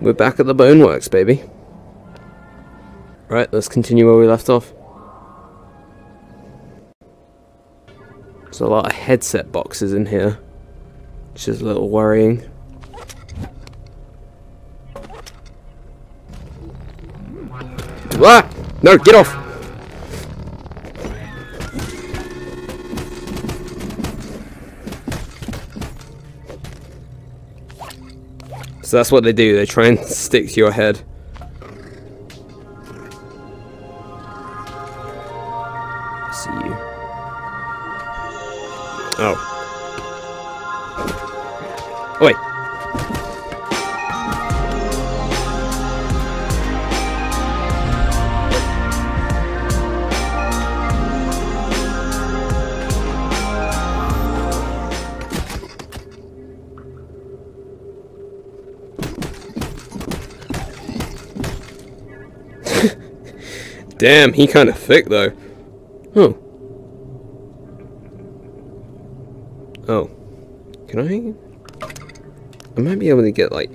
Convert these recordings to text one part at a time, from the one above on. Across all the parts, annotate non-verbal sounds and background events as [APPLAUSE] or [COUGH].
We're back at the Boneworks, baby. Right, let's continue where we left off. There's a lot of headset boxes in here, which is a little worrying. Ah! No, get off! So that's what they do, they try and stick to your head. see you. Oh. Wait. Damn, he kind of thick though. Oh. Oh. Can I? I might be able to get like...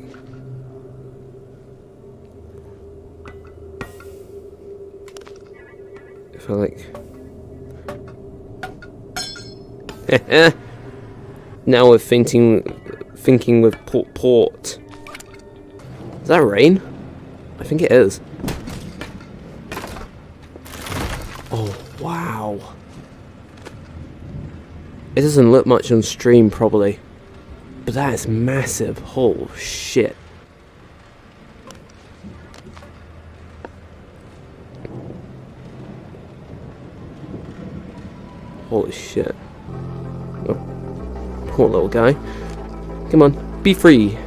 If I like... [LAUGHS] now we're thinking, thinking with port, port. Is that rain? I think it is. Oh, wow. It doesn't look much on stream, probably. But that is massive. Holy shit. Holy shit. Oh. Poor little guy. Come on, be free.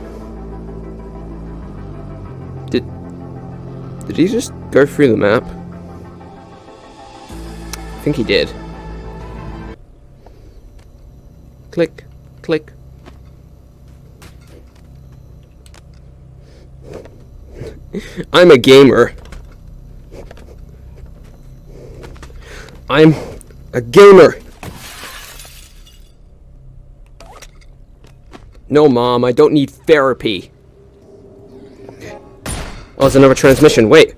Did... Did he just go through the map? I think he did. Click, click. [LAUGHS] I'm a gamer. I'm a gamer. No, Mom, I don't need therapy. Oh, there's another transmission. Wait.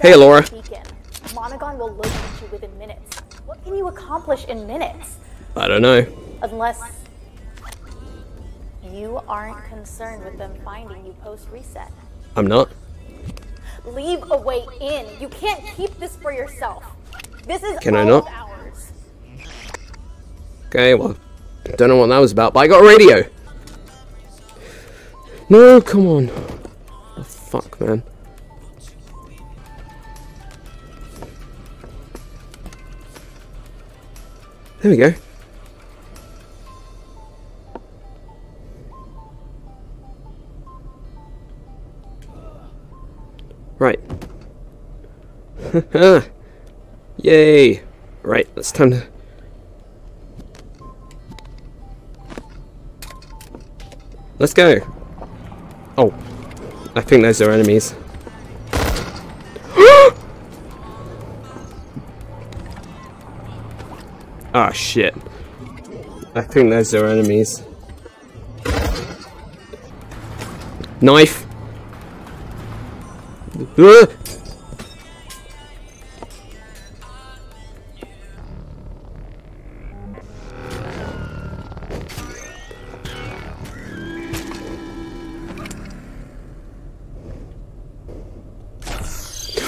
Hey, Laura. Monogon will locate you within minutes. What can you accomplish in minutes? I don't know. Unless you aren't concerned with them finding you post reset. I'm not. Leave a way in. You can't keep this for yourself. This is Can all I not? Okay, well, don't know what that was about, but I got a radio. No, come on. Oh, fuck, man. There we go. Right. [LAUGHS] Yay! Right, it's time to... Let's go! Oh. I think those are enemies. [GASPS] Ah, shit. I think those are enemies. Knife! Uh!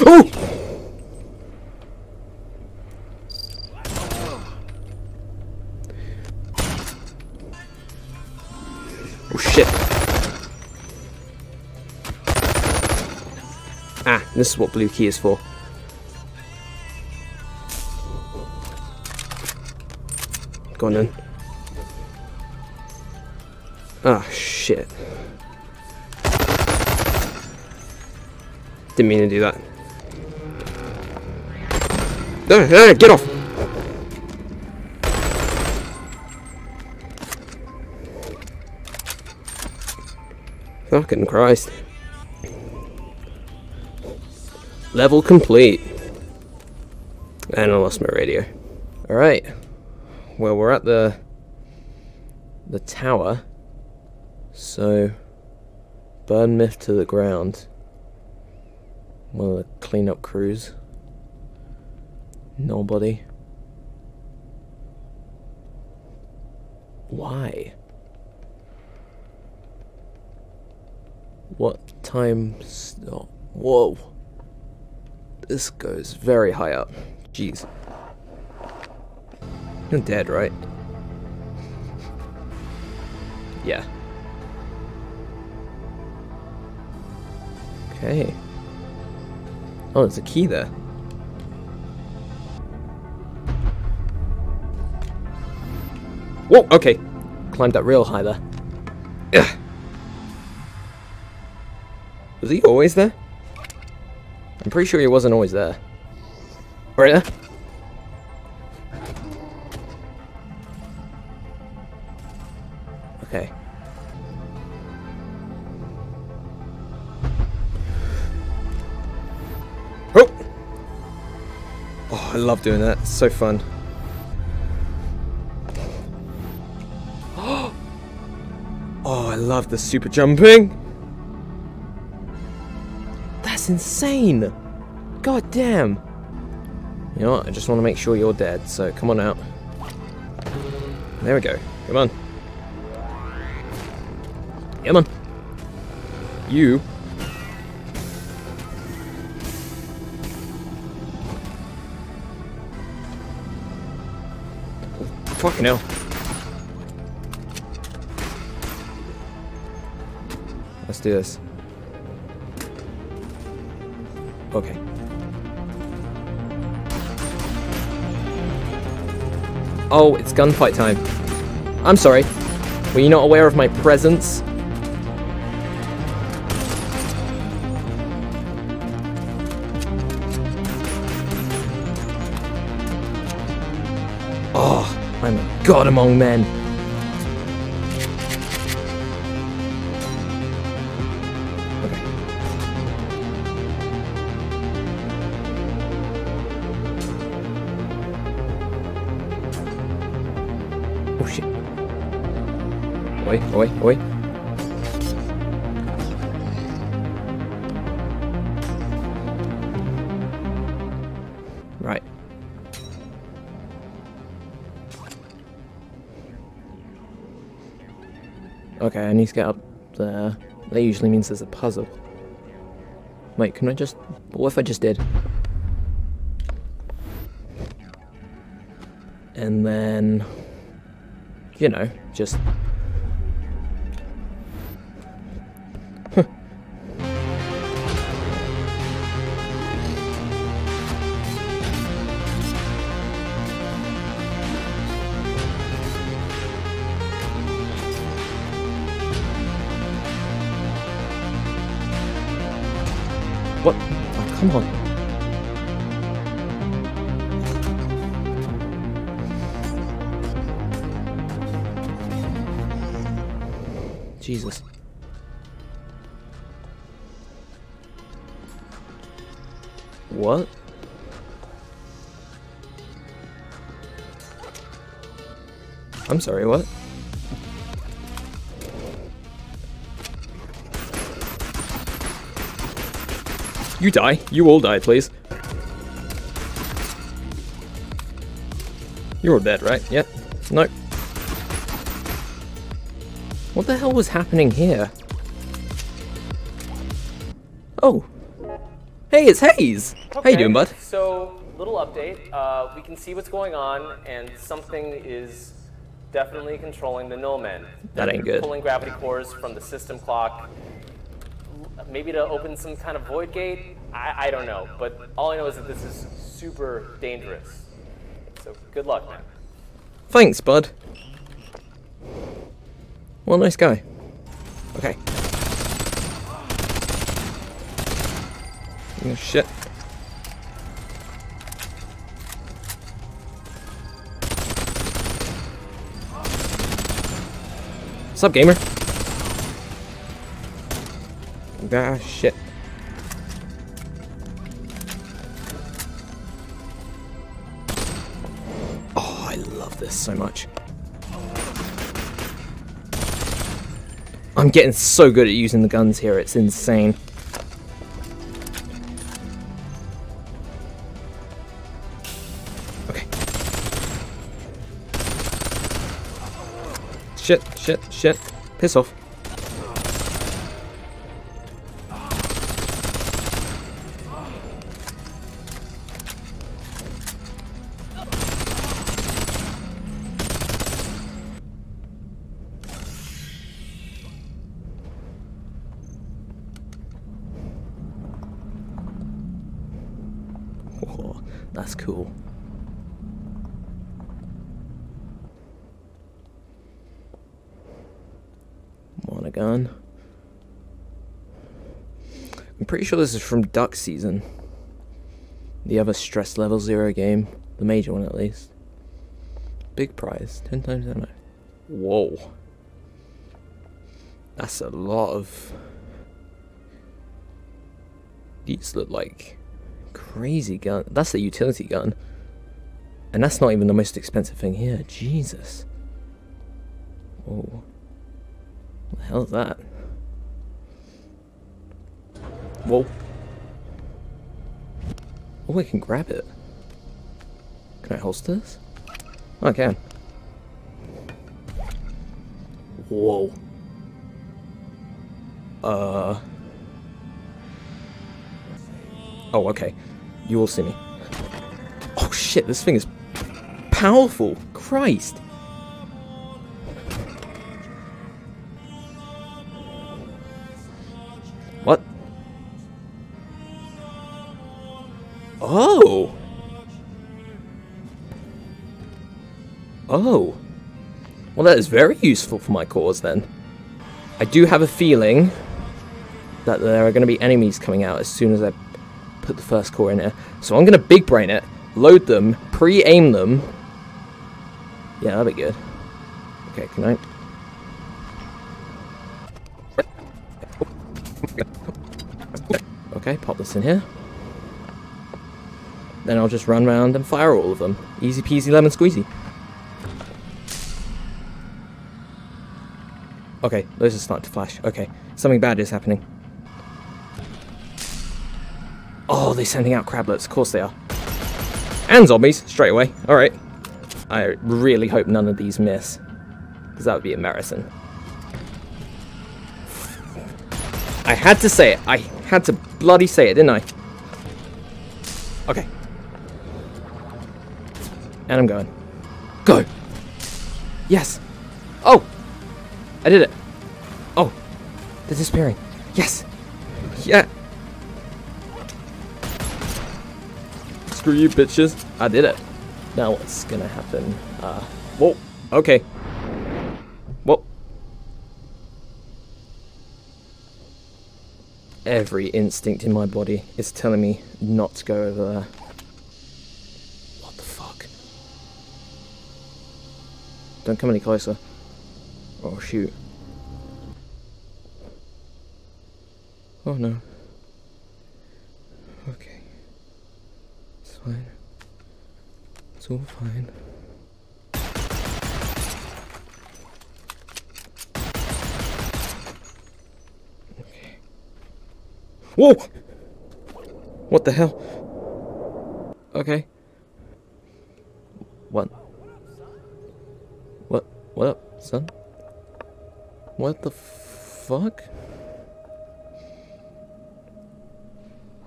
Oh! Oh this is what blue key is for. Go on then. Ah, shit. Didn't mean to do that. Ah, get off! Fucking Christ. Level complete. And I lost my radio. Alright. Well, we're at the... the tower. So... Burn myth to the ground. One of the cleanup crews. Nobody. Why? What time? Oh, whoa. This goes very high up. Jeez. You're dead, right? Yeah. Okay. Oh, there's a key there. Whoa, okay. Climbed up real high there. Ugh. Was he always there? I'm pretty sure he wasn't always there. Right there? Okay. Oh! Oh, I love doing that. It's so fun. [GASPS] Oh, I love the super jumping. Insane. God damn. You know what? I just want to make sure you're dead, so come on out. There we go. Come on. Come on. You. Fucking hell. Let's do this. Okay. Oh, it's gunfight time. I'm sorry. Were you not aware of my presence? Oh, I'm a god among men. Oh shit. Oi, oi, oi. Right. Okay, I need to get up there. That usually means there's a puzzle. Wait, can I just... What if I just did? And then... You know, just... What? Oh, come on. Jesus. What? I'm sorry, what? You die. You all die, please. You're all dead, right? Yep. Nope. What the hell was happening here? Oh. Hey, it's Hayes! How you doing, bud? So, little update. Uh, we can see what's going on, and something is definitely controlling the Nullmen. That ain't good. Pulling gravity cores from the system clock, maybe to open some kind of void gate. I, I don't know, but all I know is that this is super dangerous. So, good luck, man. Thanks, bud. A nice guy. Okay. Oh, shit. What's up, gamer? Ah, shit. Oh, I love this so much. I'm getting so good at using the guns here, it's insane. Okay. Shit, shit, shit. Piss off. Gun? I'm pretty sure this is from Duck Season. The other stress level zero game. The major one at least. Big prize. Ten times ammo. Whoa. That's a lot of... These look like crazy gun. That's a utility gun. And that's not even the most expensive thing here. Jesus. Whoa. The hell is that? Whoa. Oh, I can grab it. Can I holster this? Oh, I can. Whoa. Uh. Oh, okay. You will see me. Oh shit, this thing is powerful. Christ. Oh. Well, that is very useful for my cause then. I do have a feeling that there are going to be enemies coming out as soon as I put the first core in here. So I'm going to big brain it, load them, pre-aim them. Yeah, that'll be good. Okay, can I... Okay, pop this in here. Then I'll just run around and fire all of them. Easy peasy lemon squeezy. Okay, those are starting to flash. Okay, something bad is happening. Oh, they're sending out crablets. Of course they are. And zombies, straight away. Alright. I really hope none of these miss. Because that would be embarrassing. I had to say it. I had to bloody say it, didn't I? Okay. And I'm going. Go! Yes! Oh! I did it! Oh! They're disappearing. Yes! Yeah! Screw you, bitches. I did it. Now what's gonna happen? Uh, whoa. Okay. Whoa. Every instinct in my body is telling me not to go over there. What the fuck? Don't come any closer. Oh, shoot. Oh no. Okay. It's fine. It's all fine. Okay. Whoa! What the hell? Okay. What? What? What up, son? What the fuck?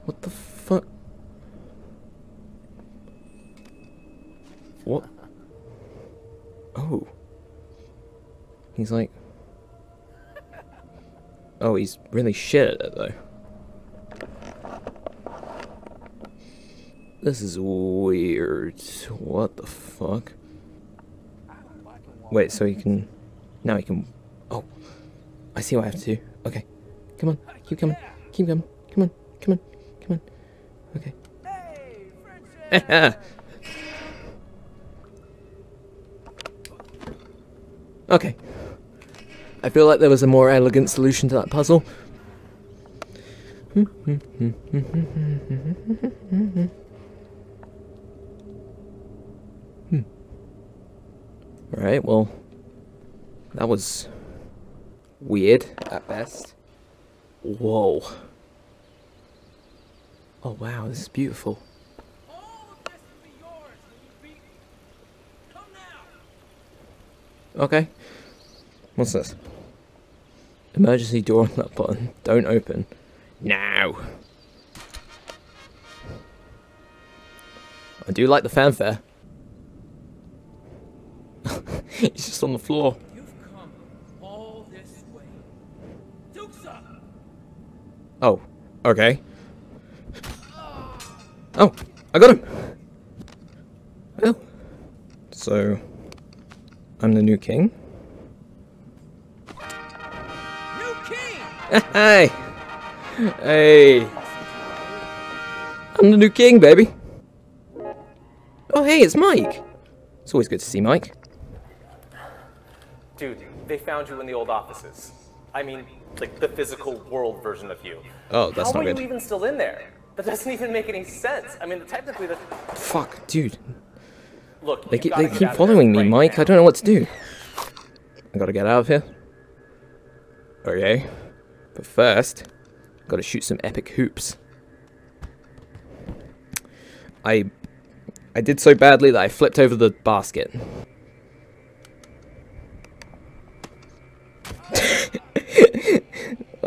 What the fuck? What? Oh. He's like... Oh, he's really shit at it, though. This is weird. What the fuck? Wait, so he can... Now he can... Oh. See what I have to do. Okay. Come on. Keep coming. Keep coming. Come on. Come on. Come on. Okay. okay. I feel like there was a more elegant solution to that puzzle. hmm. Alright, well, that was weird at best. Whoa. Oh wow, this is beautiful. Okay. What's this? Emergency door on that button. Don't open. Now. I do like the fanfare. [LAUGHS] it's just on the floor. Okay. Oh, I got him. Well, so I'm the new king. New king. Hey, hey, I'm the new king, baby. Oh, hey, it's Mike. It's always good to see Mike. Dude, they found you in the old offices. I mean, like the physical world version of you. Oh, that's How not are you even still in there? That doesn't even make any sense. I mean, technically, the Fuck, dude. look. They keep, they keep following me, right Mike. now. I don't know what to do. I gotta get out of here. Okay. But first, gotta shoot some epic hoops. I I did so badly that I flipped over the basket.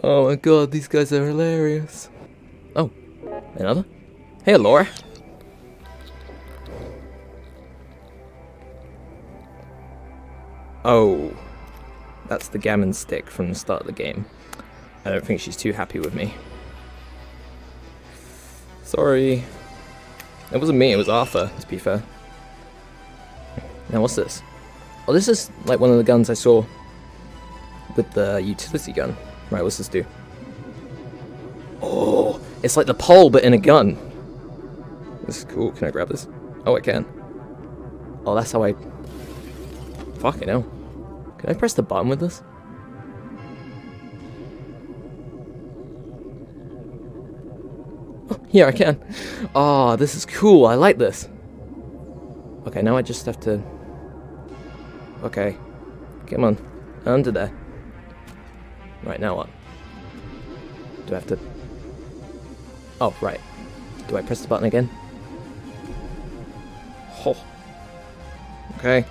Oh my god, these guys are hilarious. Oh, another? Hey, Laura. Oh, that's the gammon stick from the start of the game. I don't think she's too happy with me. Sorry. It wasn't me, it was Arthur, to be fair. Now, what's this? Oh, this is like one of the guns I saw with the utility gun. Right, what's this do? Oh, it's like the pole, but in a gun. This is cool. Can I grab this? Oh, I can. Oh, that's how I... Fucking hell. Can I press the button with this? Oh, yeah, I can. Oh, this is cool. I like this. Okay, now I just have to... Okay. Come on. Under there. Right, now what? Do I have to... Oh, right. Do I press the button again? Oh. Okay.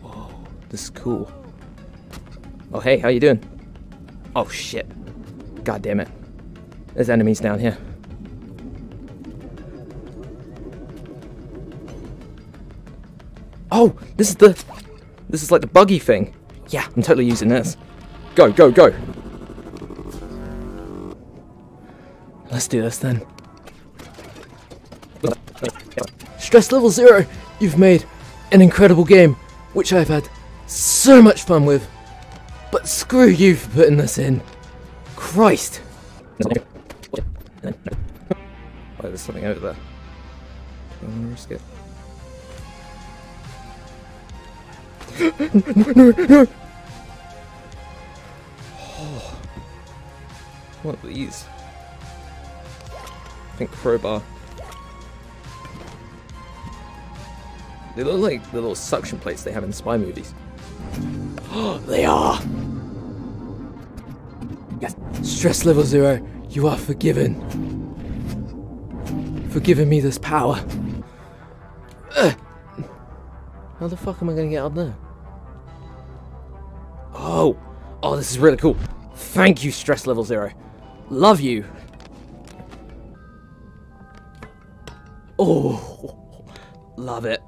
Whoa, this is cool. Oh, hey, how you doing? Oh, shit. God damn it. There's enemies down here. Oh, this is the... This is like the buggy thing. Yeah, I'm totally using this. Go, go, go. Let's do this then. Stress level zero! You've made an incredible game, which I've had so much fun with. But screw you for putting this in. Christ! Oh, there's something over there. Do I want to risk it? Oh. What are these? I think crowbar. They look like the little suction plates they have in spy movies. Oh, [GASPS] they are! Yes. Stress level zero, you are forgiven. For giving me this power. Ugh. How the fuck am I gonna get up there? Oh! Oh, this is really cool. Thank you, Stress Level Zero. Love you. Oh, [LAUGHS] love it.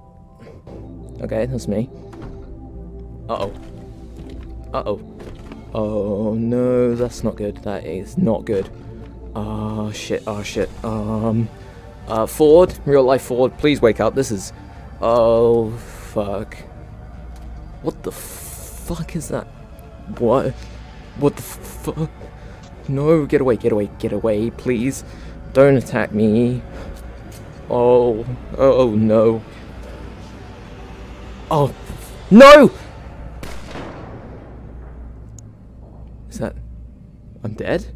Okay, that's me. Uh oh. Uh oh. No, that's not good. That is not good. Oh shit. Oh shit. Um. Uh, Ford, real life Ford, please wake up. This is. Oh fuck. What the fuck is that? What? What the fuck? No, get away, get away, get away, please. Don't attack me. Oh, oh no. Oh, no! Is that. I'm dead?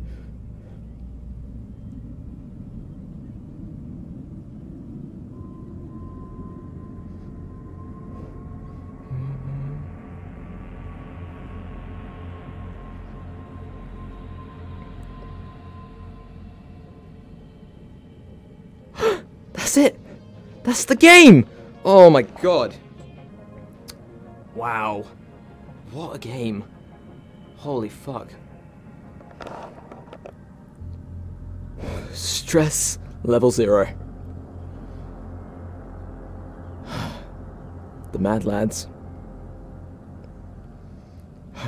That's it. That's the game. Oh my god. Wow. What a game. Holy fuck. Stress level zero. [SIGHS] The Mad Lads. [SIGHS]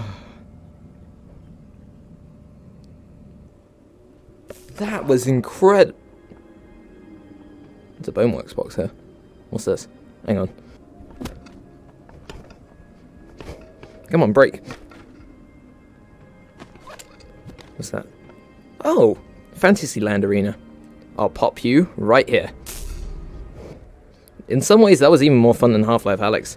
That was incredible. There's a Boneworks box here. What's this? Hang on. Come on, break. What's that? Oh, Fantasyland Arena. I'll pop you right here. In some ways, that was even more fun than Half-Life Alyx.